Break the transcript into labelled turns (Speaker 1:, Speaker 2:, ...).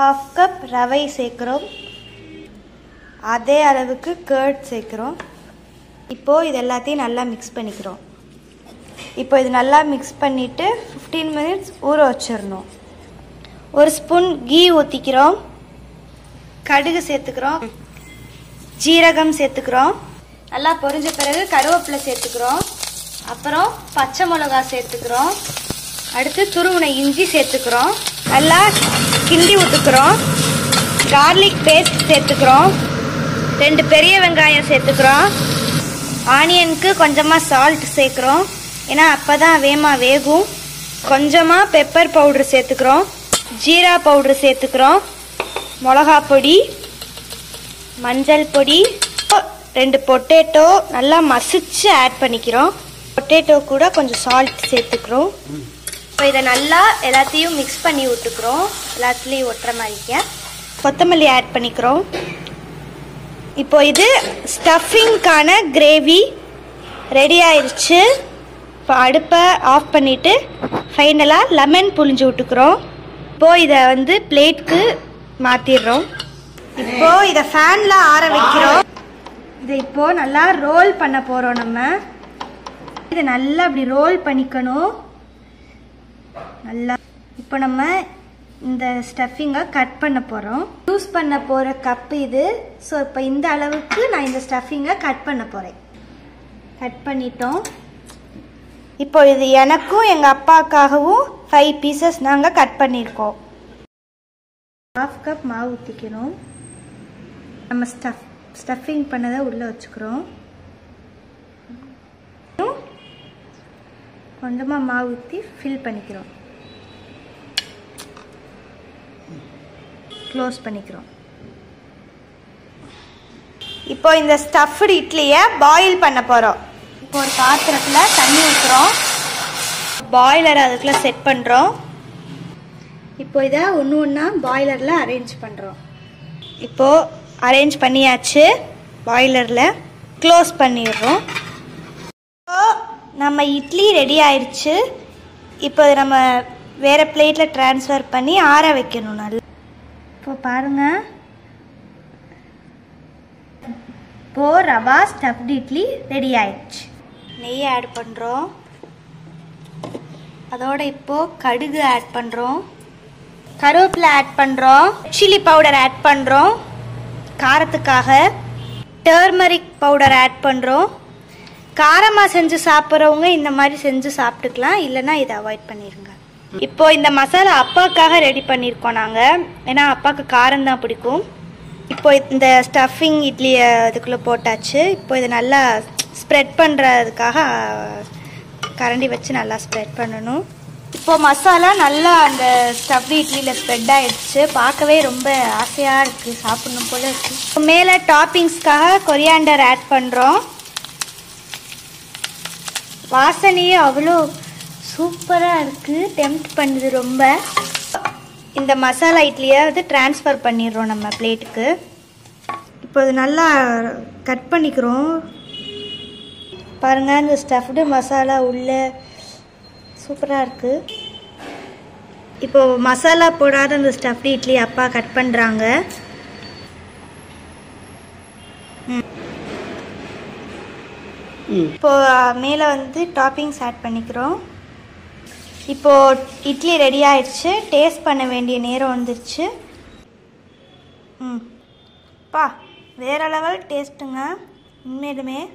Speaker 1: Half cup ரவை சேர்க்குறோம். அதே அளவுக்கு கேர்ட் சேர்க்குறோம். இப்போது இது எல்லாத்தையும் நல்லா மிக்ஸ் பண்ணிக்கிறோம். இப்போ இது நல்லா மிக்ஸ் பண்ணிவிட்டு ஃபிஃப்டீன் மினிட்ஸ் ஊற வச்சிடணும். ஒரு ஸ்பூன் கீ ஊற்றிக்கிறோம் கடுகு சேர்த்துக்கிறோம். ஜீரகம் சேர்த்துக்கிறோம். நல்லா பொரிஞ்ச பிறகு கருவேப்பிலை சேர்த்துக்கிறோம். அப்புறம் பச்சை மிளகா சேர்த்துக்கிறோம். அடுத்து துருவின இஞ்சி சேர்த்துக்கிறோம். நல்லா கிண்டி ஊற்றுக்கிறோம் கார்லிக் பேஸ்ட் சேர்த்துக்கிறோம். ரெண்டு பெரிய வெங்காயம் சேர்த்துக்கிறோம். ஆனியனுக்கு கொஞ்சமாக சால்ட் சேர்க்குறோம். ஏன்னா அப்போ தான் வேமா வேகும். கொஞ்சமாக பெப்பர் பவுட்ரு சேர்த்துக்கிறோம். ஜீரா பவுட்ரு சேர்த்துக்கிறோம். மிளகா பொடி மஞ்சள் பொடி ரெண்டு பொட்டேட்டோ நல்லா மசிச்சு ஆட் பண்ணிக்கிறோம். பொட்டேட்டோ கூட கொஞ்சம் சால்ட் சேர்த்துக்கிறோம். இப்போ இதை நல்லா எல்லாத்தையும் மிக்ஸ் பண்ணி விட்டுக்கிறோம். எல்லாத்துலேயும் ஒட்டுற மாதிரிக்க கொத்தமல்லி ஆட் பண்ணிக்கிறோம். இப்போ இது ஸ்டஃபிங்க்கான கிரேவி ரெடி ஆயிடுச்சு இப்போ அடுப்பை ஆஃப் பண்ணிவிட்டு ஃபைனலாக லெமன் புழிஞ்சு விட்டுக்கிறோம். இப்போது இதை வந்து பிளேட்க்கு மாற்றிடுறோம் இப்போது இதை ஃபேனில் ஆற வைக்கிறோம். இதை இப்போது நல்லா ரோல் பண்ண போகிறோம் நம்ம. இதை நல்லா அப்படி ரோல் பண்ணிக்கணும். நல்லா. இப்போ நம்ம இந்த ஸ்டஃபிங்கை கட் பண்ண போகிறோம் யூஸ் பண்ண போகிற கப் இது. ஸோ இப்போ இந்த அளவுக்கு நான் இந்த ஸ்டஃபிங்கை கட் பண்ண போகிறேன் கட் பண்ணிட்டோம். இப்போ இது எனக்கும் எங்கள் அப்பாக்காகவும் ஃபைவ் பீசஸ் நாங்கள் கட் பண்ணியிருக்கோம் ஹாஃப் கப் மாவு ஊற்றிக்கணும் நம்ம ஸ்டஃப் ஸ்டஃபிங் பண்ணதை உள்ளே வச்சுக்கிறோம். கொஞ்சமாக மாவு ஊற்றி ஃபில் பண்ணிக்கிறோம். க்ளோஸ் பண்ணிக்கிறோம். இப்போ இந்த ஸ்டஃப்டு இட்லியை பாயில் பண்ண போகிறோம் இப்போ ஒரு பாத்திரத்தில் தண்ணி ஊற்றுறோம் பாய்லர் அதுக்குள்ளே செட் பண்ணுறோம் இப்போ இதை ஒன்று ஒன்றா பாய்லரில் அரேஞ்ச் பண்ணுறோம் இப்போது அரேஞ்ச் பண்ணியாச்சு. பாய்லரில் க்ளோஸ் பண்ணிடுறோம். நம்ம இட்லி ரெடி ஆயிடுச்சு இப்போ நம்ம வேறு பிளேட்டில் ட்ரான்ஸ்ஃபர் பண்ணி ஆற வைக்கணும் நல்லா. இப்போ பாருங்கள் இப்போ ரவா ஸ்டஃப்டு இட்லி ரெடி ஆயிடுச்சு நெய் ஆட் பண்ணுறோம் அதோட இப்போது கடுகு ஆட் பண்ணுறோம் கருவேப்பிலை ஆட் பண்ணுறோம் சில்லி பவுடர் ஆட் பண்ணுறோம் காரத்துக்காக டர்மரிக் பவுடர் ஆட் பண்ணுறோம் காரமாக செஞ்சு சாப்பிட்றவங்க இந்த மாதிரி செஞ்சு சாப்பிட்டுக்கலாம். இல்லைன்னா இதை அவாய்ட் பண்ணிடுங்க இப்போ இந்த மசாலா அப்பாக்காக ரெடி பண்ணியிருக்கோம் நாங்கள் ஏன்னா அப்பாவுக்கு காரம் தான் பிடிக்கும். இப்போ இந்த ஸ்டஃபிங் இட்லியை இதுக்குள்ளே போட்டாச்சு. இப்போ இதை நல்லா ஸ்ப்ரெட் பண்ணுறதுக்காக கரண்டி வச்சு நல்லா ஸ்ப்ரெட் பண்ணணும். இப்போ மசாலா நல்லா அந்த ஸ்டஃப் இட்லியில் ஸ்ப்ரெட் ஆகிடுச்சு பார்க்கவே ரொம்ப ஆசையாக இருக்குது சாப்பிடணும் போல் இருக்குது மேலே டாப்பிங்ஸ்க்காக கொரியாண்டர் ஆட் பண்ணுறோம் வாசனையே அவ்வளோ சூப்பராக இருக்குது டெம்ப்ட் பண்ணுது ரொம்ப. இந்த மசாலா இட்லியை வந்து ட்ரான்ஸ்ஃபர் பண்ணிடுறோம் நம்ம பிளேட்டுக்கு இப்போ இது நல்லா கட் பண்ணிக்கிறோம். பாருங்கள் இந்த ஸ்டஃப்டு மசாலா உள்ள சூப்பராக இருக்குது இப்போது மசாலா போடாத அந்த ஸ்டஃப்டு இட்லி அப்பா கட் பண்ணுறாங்க இப்போது மேலே வந்து டாப்பிங்ஸ் ஆட் பண்ணிக்கிறோம். இப்போது இட்லி ரெடி ஆயிடுச்சு. டேஸ்ட் பண்ண வேண்டிய நேரம் வந்துருச்சு. ம். பா வேற லெவல் டேஸ்ட்டுங்க உண்மையிலுமே.